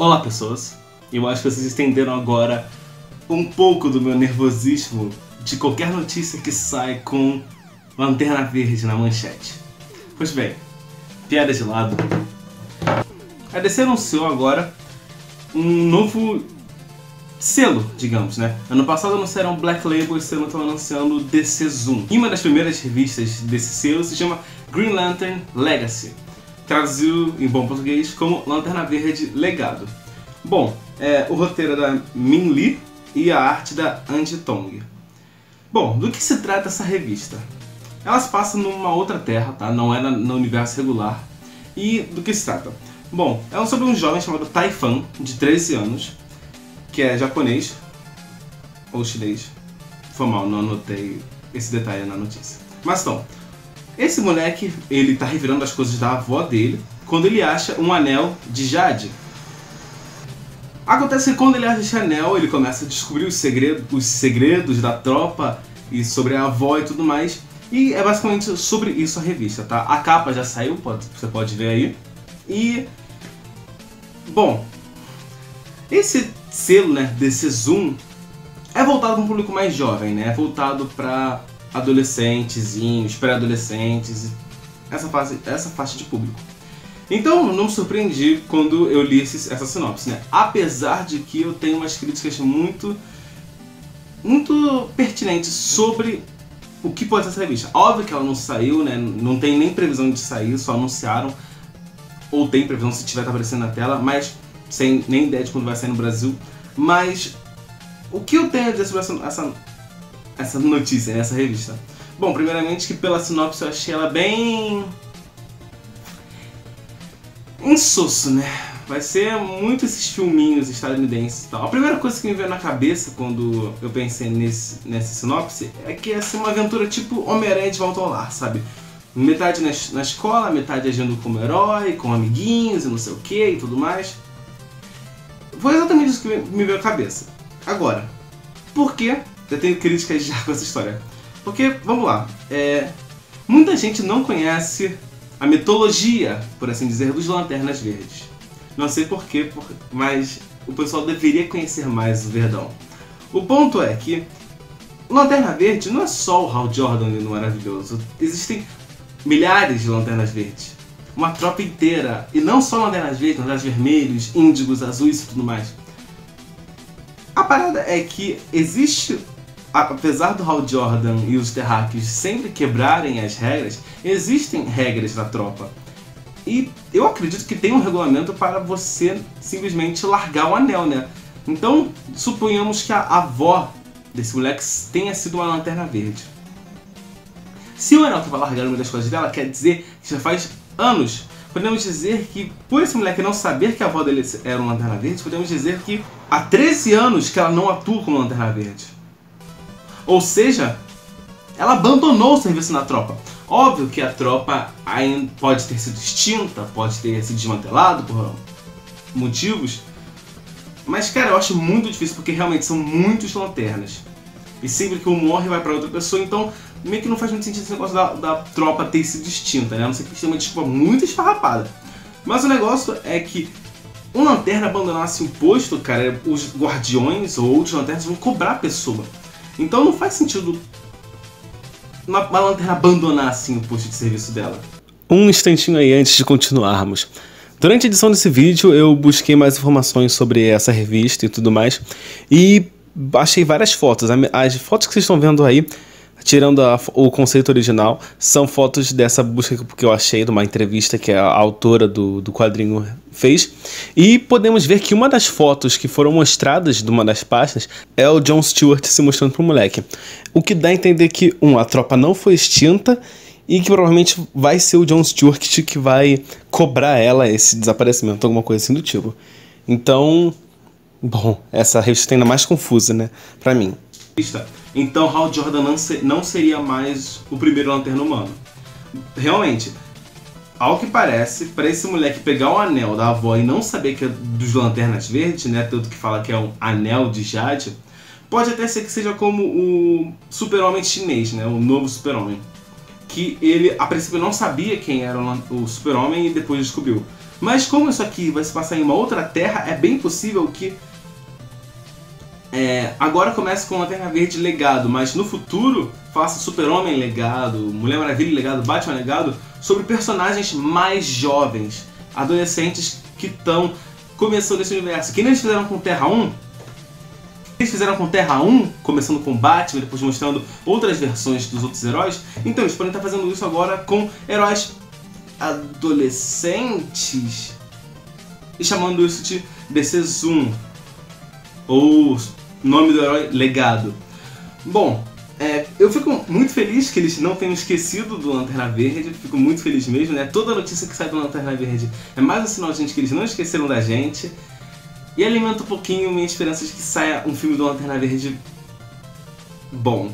Olá pessoas, eu acho que vocês entenderam agora um pouco do meu nervosismo de qualquer notícia que sai com lanterna verde na manchete. Pois bem, piada de lado. A DC anunciou agora um novo selo, digamos, né? Ano passado anunciaram Black Label, esse ano estão anunciando DC Zoom. E uma das primeiras revistas desse selo se chama Green Lantern Legacy traduziu em bom português como Lanterna Verde Legado. Bom, é, o roteiro é da Min Lee e a arte da Angie Tong. Bom, do que se trata essa revista? Ela se passa numa outra terra, tá? Não é no universo regular. E do que se trata? Bom, é sobre um jovem chamado Taifan, de 13 anos, que é japonês ou chinês. Foi mal, não anotei esse detalhe na notícia. Mas então, esse moleque, ele tá revirando as coisas da avó dele quando ele acha um anel de Jade. Acontece que quando ele acha esse anel, ele começa a descobrir os segredos, os segredos da tropa e sobre a avó e tudo mais. E é basicamente sobre isso a revista, tá? A capa já saiu, pode, você pode ver aí. E. Bom. Esse selo, né, desse Zoom, é voltado para um público mais jovem, né? É voltado para adolescentezinhos, pré-adolescentes, essa, fase, essa faixa de público. Então, não me surpreendi quando eu li essa sinopse, né? Apesar de que eu tenho umas críticas muito muito pertinentes sobre o que pode ser essa revista. Óbvio que ela não saiu, né? Não tem nem previsão de sair, só anunciaram. Ou tem previsão se tiver tá aparecendo na tela, mas sem nem ideia de quando vai sair no Brasil. Mas o que eu tenho a dizer sobre essa, essa essa notícia, essa revista? Bom, primeiramente que pela sinopse eu achei ela bem. insosso, né? Vai ser muito esses filminhos estadunidenses e tal. A primeira coisa que me veio na cabeça quando eu pensei nesse, nessa sinopse é que ia ser uma aventura tipo Homem-Aranha de Volta ao Lar, sabe? Metade na, escola, metade agindo como herói, com amiguinhos e não sei o que e tudo mais. Foi exatamente isso que me veio à cabeça. Agora, por que eu tenho críticas já com essa história. Porque, vamos lá, é, muita gente não conhece a mitologia, por assim dizer, dos Lanternas Verdes. Não sei porquê, mas o pessoal deveria conhecer mais o Verdão. O ponto é que Lanterna Verde não é só o Hal Jordan no maravilhoso. Existem milhares de Lanternas Verdes. Uma tropa inteira. E não só Lanternas Verdes, Lanternas Vermelhos, Índigos, Azuis e tudo mais. A parada é que existe apesar do Hal Jordan e os terráqueos sempre quebrarem as regras, existem regras na tropa. E eu acredito que tem um regulamento para você simplesmente largar o anel, né? Então, suponhamos que a avó desse moleque tenha sido uma lanterna verde. Se o anel estava largando uma das coisas dela, quer dizer que já faz anos. Podemos dizer que, por esse moleque não saber que a avó dele era uma lanterna verde, podemos dizer que há 13 anos que ela não atua como lanterna verde. Ou seja, ela abandonou o serviço na tropa. Óbvio que a tropa ainda pode ter sido extinta, pode ter sido desmantelado por motivos. Mas, cara, eu acho muito difícil porque realmente são muitos lanternas. E sempre que um morre vai para outra pessoa, então meio que não faz muito sentido esse negócio da, da tropa ter sido extinta, né? A não ser que tenha uma desculpa muito esfarrapada. Mas o negócio é que um lanterna abandonasse um posto, cara, os guardiões ou outros lanternas vão cobrar a pessoa. Então não faz sentido uma, uma lanterna abandonar assim o posto de serviço dela. Um instantinho aí antes de continuarmos. Durante a edição desse vídeo eu busquei mais informações sobre essa revista e tudo mais e achei várias fotos. As fotos que vocês estão vendo aí tirando a, o conceito original, são fotos dessa busca que eu achei de uma entrevista que a autora do, do quadrinho fez. E podemos ver que uma das fotos que foram mostradas de uma das páginas é o John Stewart se mostrando pro moleque. O que dá a entender que, um, a tropa não foi extinta e que provavelmente vai ser o John Stewart que vai cobrar ela esse desaparecimento, alguma coisa assim do tipo. Então, bom, essa revista é ainda mais confusa, né, pra mim. Então Hal Jordan não seria mais o primeiro lanterna humano. Realmente, ao que parece, para esse moleque pegar o anel da avó e não saber que é dos Lanternas Verdes, né? Tanto que fala que é um anel de Jade, pode até ser que seja como o super-homem chinês, né? O novo super-homem. Que ele, a princípio, não sabia quem era o super-homem e depois descobriu. Mas como isso aqui vai se passar em uma outra terra, é bem possível que é, agora comece com Lanterna Verde legado, mas no futuro faça Super-Homem legado, Mulher Maravilha legado, Batman legado, sobre personagens mais jovens, adolescentes que estão começando esse universo. Que nem eles fizeram com Terra 1, eles fizeram com Terra 1, começando com Batman, depois mostrando outras versões dos outros heróis. Então eles podem estar fazendo isso agora com heróis adolescentes e chamando isso de DC Zoom ou nome do herói Legado. Bom, é, eu fico muito feliz que eles não tenham esquecido do Lanterna Verde, fico muito feliz mesmo, né? Toda notícia que sai do Lanterna Verde é mais um sinal, gente, que eles não esqueceram da gente. E alimenta um pouquinho minha esperança de que saia um filme do Lanterna Verde bom.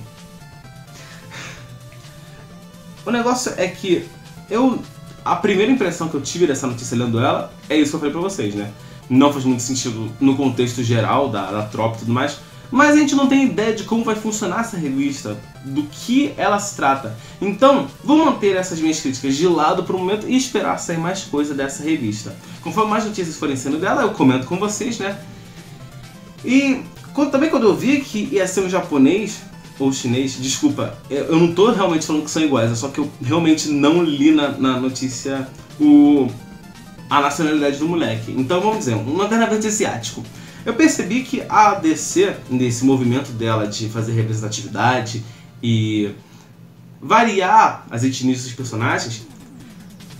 O negócio é que eu. A primeira impressão que eu tive dessa notícia lendo ela é isso que eu falei pra vocês, né? Não faz muito sentido no contexto geral da, da tropa e tudo mais, mas a gente não tem ideia de como vai funcionar essa revista, do que ela se trata. Então, vou manter essas minhas críticas de lado por um momento e esperar sair mais coisa dessa revista. Conforme mais notícias forem sendo dela, eu comento com vocês, né? E quando, também quando eu vi que ia ser um japonês, ou chinês, desculpa, eu não tô realmente falando que são iguais, é só que eu realmente não li na, na notícia o, a nacionalidade do moleque. Então vamos dizer, um lanterna asiático. Eu percebi que a DC, nesse movimento dela de fazer representatividade e variar as etnias dos personagens,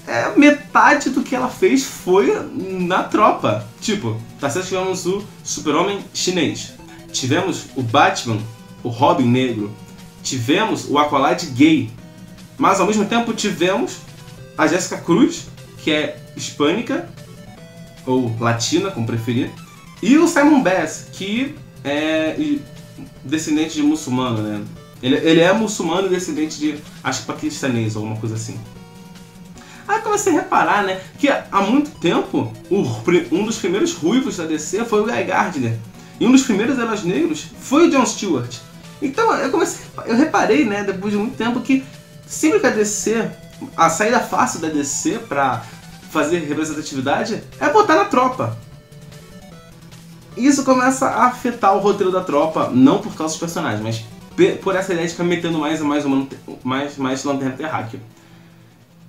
é, metade do que ela fez foi na tropa. Tipo, tá certo tivemos o Super-Homem chinês, tivemos o Batman, o Robin negro, tivemos o Aqualad gay, mas ao mesmo tempo tivemos a Jessica Cruz, que é hispânica, ou latina, como preferir, e o Simon Bass, que é descendente de muçulmano, né? Ele, ele é muçulmano e descendente de, acho que paquistanês ou alguma coisa assim. Aí comecei a reparar, né, que há muito tempo um dos primeiros ruivos da DC foi o Guy Gardner. E um dos primeiros heróis negros foi o John Stewart. Então eu comecei, eu reparei, né, depois de muito tempo que sempre que a DC, a saída fácil da DC pra fazer representatividade é botar na tropa. Isso começa a afetar o roteiro da tropa, não por causa dos personagens, mas por essa ideia de ficar metendo mais e mais, humano, mais, mais lanterna terráqueo.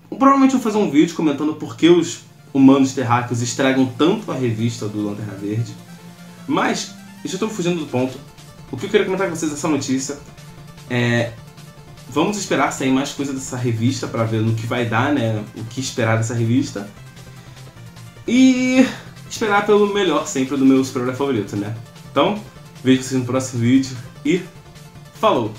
Provavelmente eu vou fazer um vídeo comentando por que os humanos terráqueos estragam tanto a revista do Lanterna Verde. Mas, já estou fugindo do ponto. O que eu queria comentar com vocês dessa notícia é. Vamos esperar sair mais coisa dessa revista para ver no que vai dar, né? O que esperar dessa revista. E esperar pelo melhor sempre do meu super favorito, né? Então, vejo vocês no próximo vídeo e falou!